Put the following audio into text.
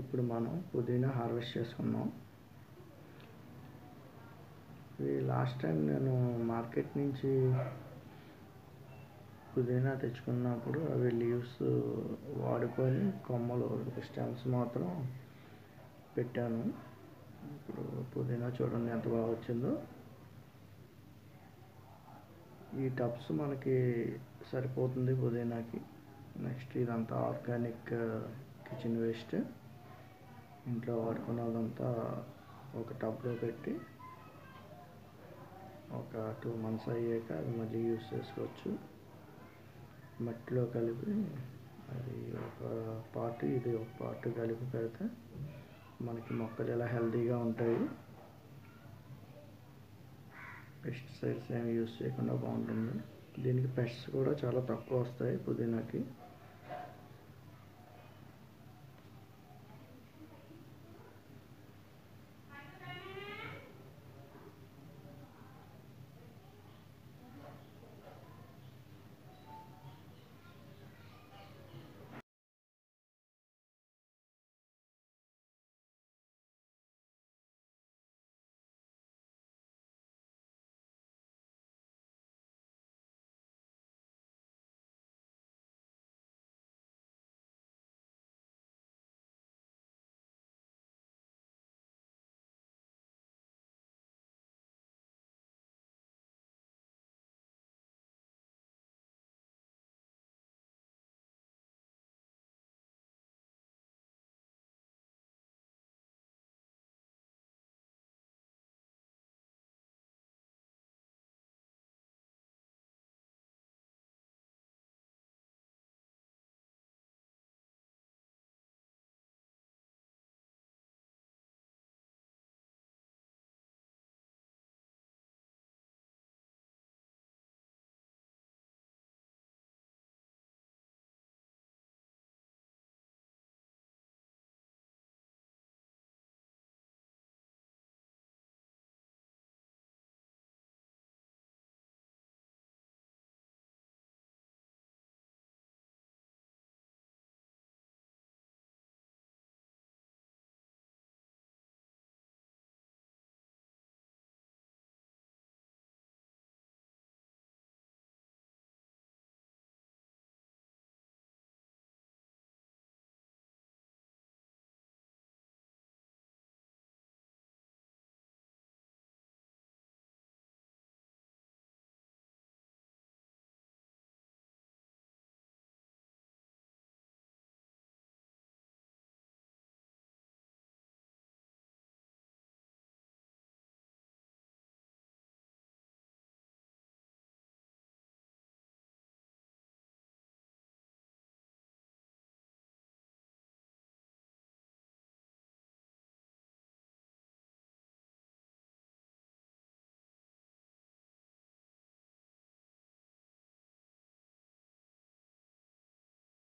ఇప్పుడు మనం పుదీనా హార్వెస్ట్ చేసుకున్నాం ఇది లాస్ట్ టైం నేను మార్కెట్ నుంచి పుదీనా తెచ్చుకున్నప్పుడు అవి లీవ్స్ వాడుకొని కొమ్మలు స్టెమ్స్ మాత్రం పెట్టాను. ఇప్పుడు పుదీనా చూడండి ఎంత బాగా వచ్చిందో. ఈ టబ్స్ మనకి సరిపోతుంది పుదీనాకి. నెక్స్ట్ ఇదంతా ఆర్గానిక్ కిచెన్ వేస్ట్. ఇంట్లో వాడుకున్న వాళ్ళంతా ఒక టబ్లో పెట్టి ఒక టూ మంత్స్ అయ్యాక అది మళ్ళీ యూస్ చేసుకోవచ్చు. మట్టిలో కలిపి అది ఒక పార్ట్ ఇది ఒక పార్ట్ కలిపి పెడితే మనకి మొక్కలు ఎలా హెల్తీగా ఉంటాయి. పెస్టిసైడ్స్ ఏమి యూస్ చేయకుండా బాగుంటుంది. దీనికి పెస్ట్స్ కూడా చాలా తక్కువ వస్తాయి పుదీనాకి.